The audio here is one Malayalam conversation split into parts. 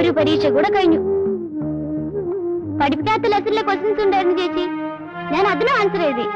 ഒരു പരീക്ഷ കൂടെ കഴിഞ്ഞു. പഠിപ്പിക്കാത്ത ലെസണിലെ ക്വസ്റ്റ്യൻസ് ഉണ്ടായിരുന്നു ചേച്ചി. ഞാൻ അതിനും ആൻസർ എഴുതി.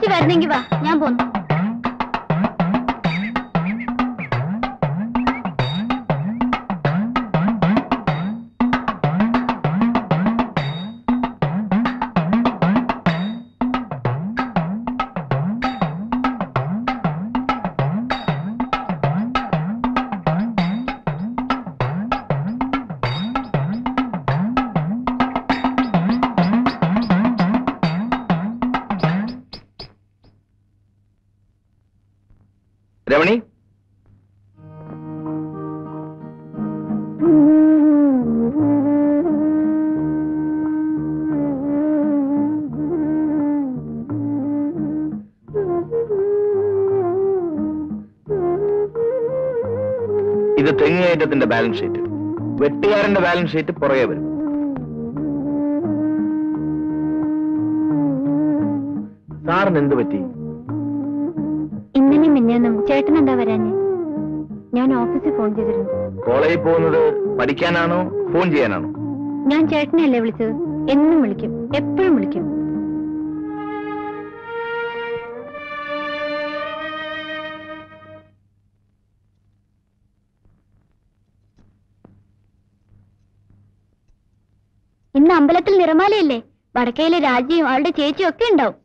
ചേച്ചി വരുന്നെങ്കി വാ ഞാൻ പോന്നു. ഇത് തെങ്ങേറ്റത്തിന്റെ ബാലൻസ് ഷീറ്റ് വെട്ടുകാരന്റെ ബാലൻസ് ഷീറ്റ് പുറകെ വരും. സാറിന് എന്ത് പറ്റി? ഇന്നലെ മിന്നാന്നും ചേട്ടൻ എന്താ വരാഞ്ഞ്? ഞാൻ ഓഫീസിൽ ഫോൺ ചെയ്തിരുന്നു. കോളേജിൽ പോകുന്നത് പഠിക്കാനാണോ ഫോൺ ചെയ്യാനാണോ? ഞാൻ ചേട്ടനെ ചേട്ടനെയല്ലേ വിളിച്ചത്? എന്നും വിളിക്കും എപ്പോഴും വിളിക്കും. ഇന്ന് അമ്പലത്തിൽ നിറമാലയല്ലേ? വടക്കയിലെ രാജ്യവും അവളുടെ ചേച്ചിയും ഒക്കെ ഉണ്ടാവും.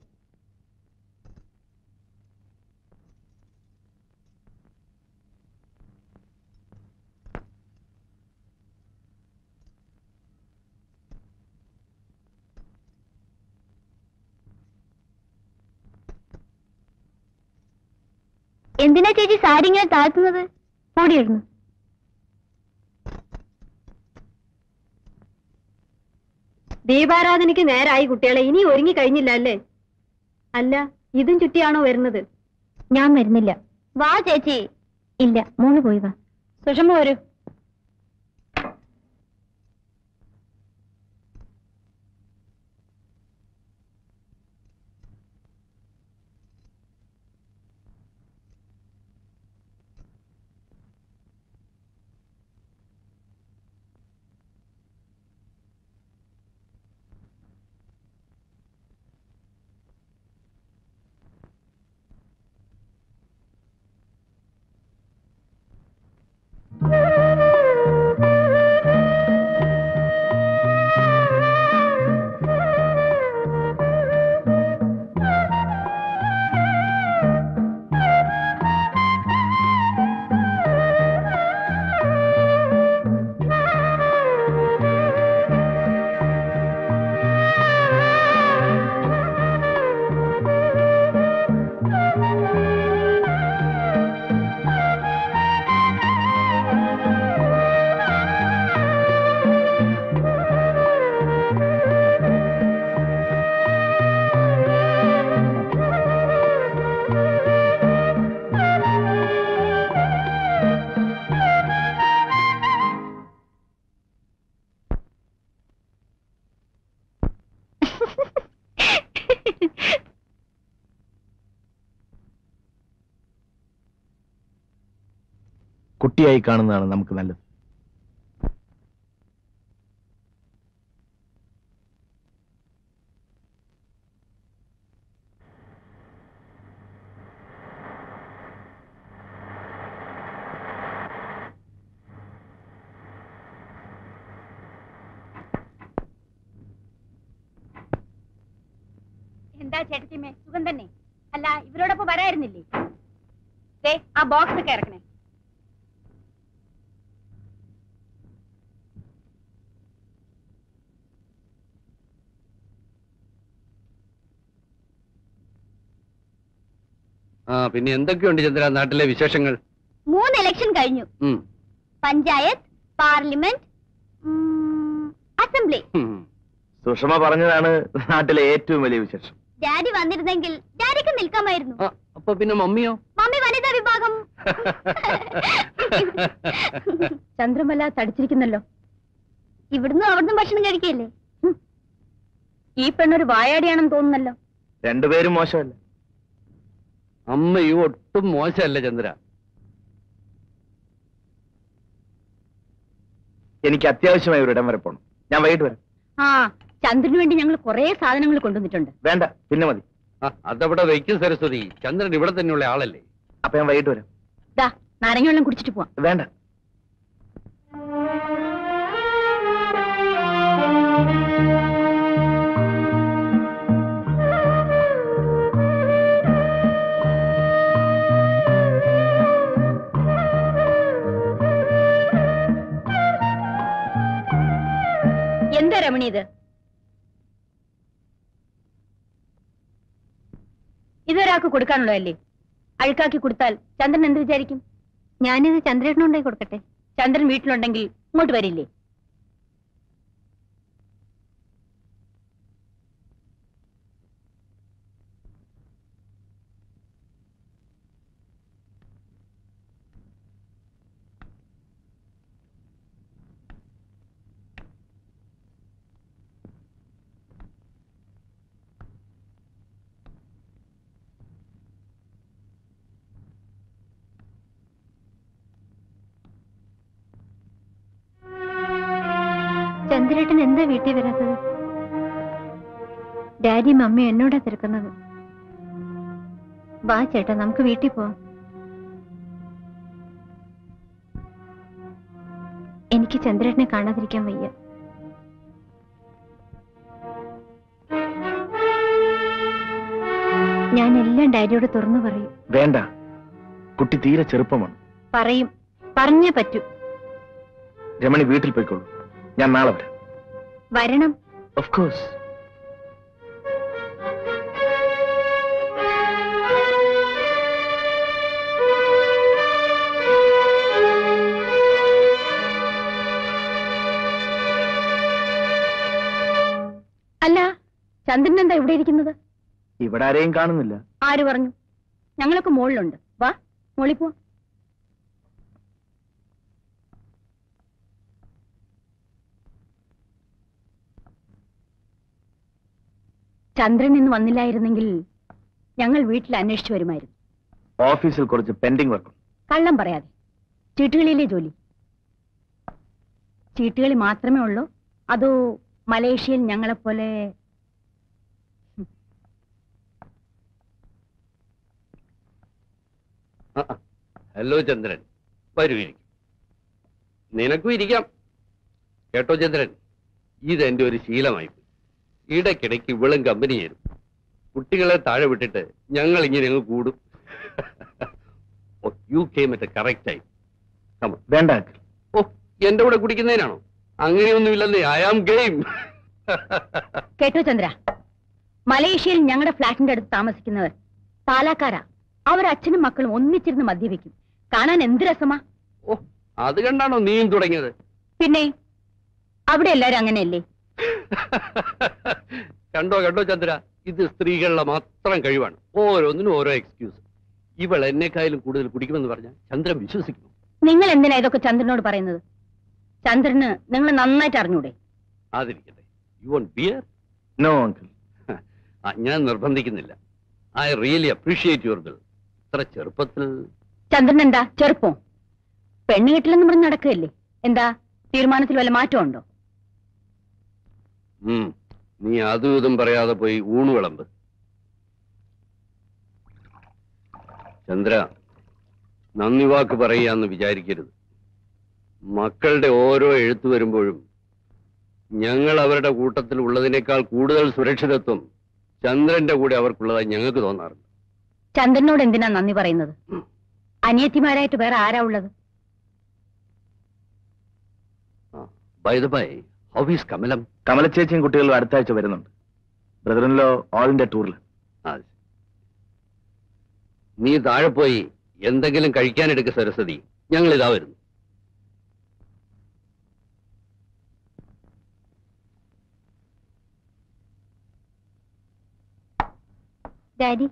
എന്തിനാ ചേച്ചി സാരി ഇങ്ങനെ താഴ്ത്തുന്നത്? ഓടിയിരുന്നു ദീപാരാധനയ്ക്ക് നേരായി കുട്ടികളെ ഇനി ഒരുങ്ങി കഴിഞ്ഞില്ല അല്ലേ? അല്ല ഇതും ചുറ്റിയാണോ വരുന്നത്? ഞാൻ വരുന്നില്ല. വാ ചേച്ചി. ഇല്ല മൂന്ന് പോയി വാ. സുഷമ വരൂ. കുട്ടിയായി കാണുന്നതാണ് നമുക്ക് നല്ലത്. എന്താ ചേട്ടത്തിമേ സുഖം തന്നെ? അല്ല ഇവരോടൊപ്പം വരായിരുന്നില്ലേ? ആ ബോക്സ് ഒക്കെ ഇറക്കണേ ആ പിന്നെ എന്തൊക്കെയുണ്ട് ചന്ദ്ര നാട്ടിലെ വിശേഷങ്ങൾ? മൂന്ന് ഇലക്ഷൻ കഴിഞ്ഞു. Panchayat parliament assembly. സുഷമ പറഞ്ഞതാണ് നാട്ടിലെ ഏറ്റവും വലിയ വിശേഷം. ഡാഡി വന്നിരുന്നെങ്കിൽ ഡാഡിക്ക് നിൽക്കാമായിരുന്നു. അപ്പൊ പിന്നെ മമ്മിയോ? മമ്മി വനിതാ വിഭാഗം. ചന്ദ്രമല തടിച്ചിരിക്കുന്നല്ലോ. ഇവിടുന്ന് അവിടുന്ന് ഭക്ഷണം കഴിക്കല്ലേ ഈ പെണ്ണൊരു വായാടിയാണെന്ന് തോന്നുന്നല്ലോ. രണ്ടുപേരും മോശമല്ല. അമ്മയും ഒട്ടും മോശമല്ല ചന്ദ്ര. എനിക്ക് അത്യാവശ്യമായി ഒരു ഇടം വരെ പോണം. ഞാൻ വൈകിട്ട് വരാം. ആ ചന്ദ്രന് വേണ്ടി ഞങ്ങൾ കുറെ സാധനങ്ങൾ കൊണ്ടുവന്നിട്ടുണ്ട്. വേണ്ട പിന്നെ മതി. അതവിടെ വയ്ക്കും സരസ്വതി. ചന്ദ്രൻ ഇവിടെ തന്നെയുള്ള ആളല്ലേ? അപ്പൊ ഞാൻ വൈകിട്ട് വരാം. ദാ നാരങ്ങ വെള്ളം കുടിച്ചിട്ട് പോവാം. വേണ്ട. രമണി ഇത്? ഇതൊരാൾക്ക് കൊടുക്കാനുള്ളതല്ലേ? അഴുക്കാക്കി കൊടുത്താൽ ചന്ദ്രൻ എന്ത് വിചാരിക്കും? ഞാനിത് ചന്ദ്രേട്ടനുണ്ടായി കൊടുക്കട്ടെ. ചന്ദ്രൻ വീട്ടിലുണ്ടെങ്കിൽ ഇങ്ങോട്ട് വരില്ലേ? ചന്ദ്രേട്ടൻ എന്താ വീട്ടിൽ വരാത്തത്? ഡാഡി മമ്മി എന്നോടാ തിരക്കുന്നത്. വാ ചേട്ടാ നമുക്ക് വീട്ടിൽ പോവാം. എനിക്ക് ചന്ദ്രേട്ടനെ കാണാതിരിക്കാൻ വയ്യ. ഞാൻ എല്ലാം ഡാഡിയോട് തുറന്നു പറയും. വേണ്ട. കുട്ടി തീരെ ചെറുപ്പമാണ്. പറയും. പറഞ്ഞേ പറ്റൂ. രമണി വീട്ടിൽ പോയിക്കോളൂ. ഞാൻ നാളെ വരാം. വരണം. ഓഫ് കോഴ്സ് അല്ല ചന്ദ്രൻ എന്താ ഇവിടെ ഇരിക്കുന്നത്? ഇവിടെ ആരെയും കാണുന്നില്ല. ആര് പറഞ്ഞു? ഞങ്ങളൊക്കെ മോളിലുണ്ട്. വാ മുകളിൽ പോ. ചന്ദ്രൻ ഇന്ന് വന്നില്ലായിരുന്നെങ്കിൽ ഞങ്ങൾ വീട്ടിൽ അന്വേഷിച്ചു വരുമായിരുന്നു. ഓഫീസിൽ കുറച്ച് പെൻഡിംഗ് വർക്ക്. കള്ളം പറയാതെ. ചീട്ടുകളിയിലെ ജോലി. ചീട്ടുകളി മാത്രമേ ഉള്ളൂ. അതോ മലേഷ്യയിൽ ഞങ്ങളെപ്പോലെ. ഹലോ ചന്ദ്രൻ. വരൂ നിനക്കും ഇരിക്കാം. കേട്ടോ ചന്ദ്രൻ? ഇതെന്റെ ഒരു ശീലമായി പോയി. ഇടയ്ക്കിടയ്ക്ക് ഇവളും കമ്പനി ചേരും കുട്ടികളെ താഴെ വിട്ടിട്ട് ഞങ്ങൾ ഇങ്ങനെ അങ്ങ് കൂടും. യു കെയും മറ്റേ കറക്റ്റ് ആയി. വേണ്ട. ഓ എന്റെ കൂടെ കുടിക്കുന്നതിനാണോ? അങ്ങനെയൊന്നുമില്ലെന്നേ ഐ ആം ഗെയിം കേട്ടോ ചന്ദ്ര. മലേഷ്യയിൽ ഞങ്ങളുടെ ഫ്ലാറ്റിന്റെ അടുത്ത് താമസിക്കുന്നവർ പാലാക്കാരാ. അവർ അച്ഛനും മക്കളും ഒന്നിച്ചിരുന്ന് മദ്യപിക്കും. കാണാൻ എന്ത് രസമാ? ഓ അത് കണ്ടാണോ നീയും തുടങ്ങിയത്? പിന്നെ അവിടെ എല്ലാരും അങ്ങനെയല്ലേ? കണ്ടോ കണ്ടോ ചന്ദ്ര? ഇത് സ്ത്രീകളുടെ മാത്രം കഴിവാണ്. ഓരോന്നിനും ഓരോ എക്സ്ക്യൂസ് ഇവൾ എന്നെക്കായാലും കൂടുതൽ കുടിക്കുമെന്ന് പറഞ്ഞാൽ ചന്ദ്രൻ വിശ്വസിക്കുന്നു. നിങ്ങൾ എന്തിനാ ഇതൊക്കെ ചന്ദ്രനോട് പറയുന്നത്? ചന്ദ്രന് നിങ്ങൾ നന്നായിട്ട് അറിഞ്ഞൂടെ? അതിരിക്കട്ടെ. You want beer no uncle ഞാൻ നിർബന്ധിക്കുന്നില്ല. ഐ റിയലി അപ്രീഷിയേറ്റ് യുവർ ഗിൾ ഇത്ര ചെറുപ്പത്തിൽ ചന്ദ്രൻ എന്താ? ചെറുപ്പം. പെണ്ണ് കിട്ടില്ലെന്ന് പറഞ്ഞ് നടക്കുകയല്ലേ? എന്താ? തീരുമാനത്തിൽ വല്ല മാറ്റമുണ്ടോ? നീ അതും ഇതും പറയാതെ പോയി ഊണ് വിളമ്പ്. ചന്ദ്ര നന്ദി വാക്ക് പറയാന്ന് വിചാരിക്കരുത്. മക്കളുടെ ഓരോ എഴുത്തു വരുമ്പോഴും ഞങ്ങൾ അവരുടെ കൂട്ടത്തിൽ ഉള്ളതിനേക്കാൾ കൂടുതൽ സുരക്ഷിതത്വം ചന്ദ്രന്റെ കൂടെ അവർക്കുള്ളതായി ഞങ്ങൾക്ക് തോന്നാറുണ്ട്. ചന്ദ്രനോട് എന്തിനാ നന്ദി പറയുന്നത്? അനിയത്തിമാരായിട്ട് വേറെ ആരാ ഉള്ളത്? By the by how Kamalam. കമലച്ചേച്ചിയും കുട്ടികളും അടുത്ത ആഴ്ച വരുന്നുണ്ട് ബ്രദറിനിലോ ഓൾ ഇന്ത്യ ടൂറിൽ നീ താഴെ പോയി എന്തെങ്കിലും കഴിക്കാനെടുക്ക സരസ്വതി. ഞങ്ങൾ ഇതാ വരുന്നു ഡാഡി.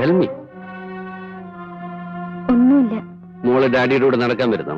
ടെൽ മീ ഒന്നുമില്ല. മോൾ ഡാഡിയുടെ കൂടെ നടക്കാൻ വരുന്നോ?